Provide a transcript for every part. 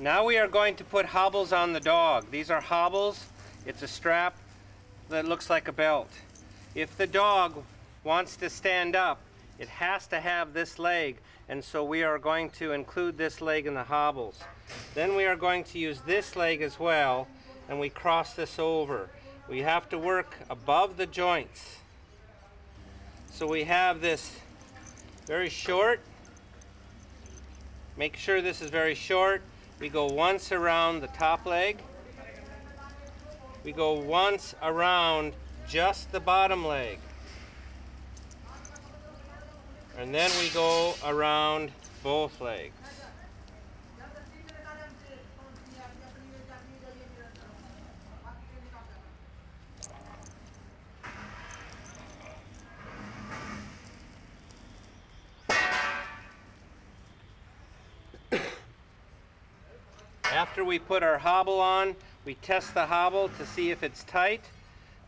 Now we are going to put hobbles on the dog. These are hobbles. It's a strap that looks like a belt. If the dog wants to stand up, it has to have this leg, and so we are going to include this leg in the hobbles. Then we are going to use this leg as well, and we cross this over. We have to work above the joints. So we have this very short. Make sure this is very short. We go once around the top leg. We go once around just the bottom leg. And then we go around both legs. After we put our hobble on, we test the hobble to see if it's tight.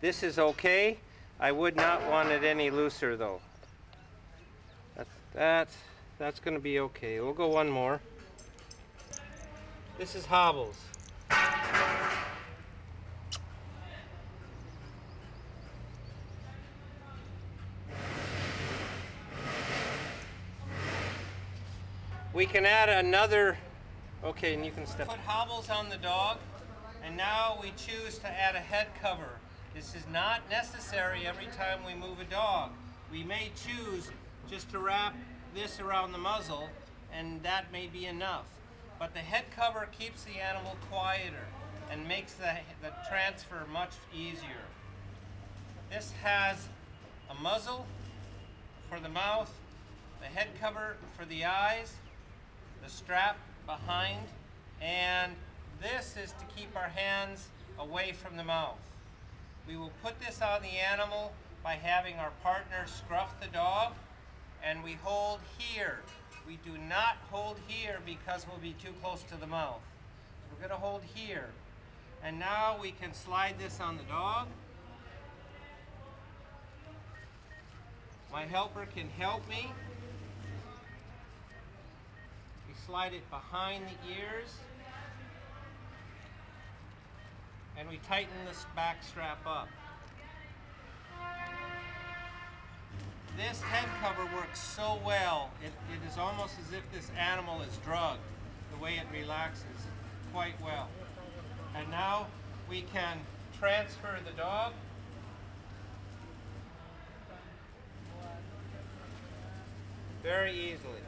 This is okay. I would not want it any looser though. That's, that's, that's gonna be okay. We'll go one more. This is hobbles. We can add another Okay, and you can step. Put hobbles on the dog, and now we choose to add a head cover. This is not necessary every time we move a dog. We may choose just to wrap this around the muzzle, and that may be enough. But the head cover keeps the animal quieter and makes the, the transfer much easier. This has a muzzle for the mouth, the head cover for the eyes, the strap behind, and this is to keep our hands away from the mouth. We will put this on the animal by having our partner scruff the dog, and we hold here. We do not hold here because we'll be too close to the mouth. We're going to hold here. And now we can slide this on the dog. My helper can help me slide it behind the ears. And we tighten this back strap up. This head cover works so well, it, it is almost as if this animal is drugged, the way it relaxes quite well. And now we can transfer the dog very easily.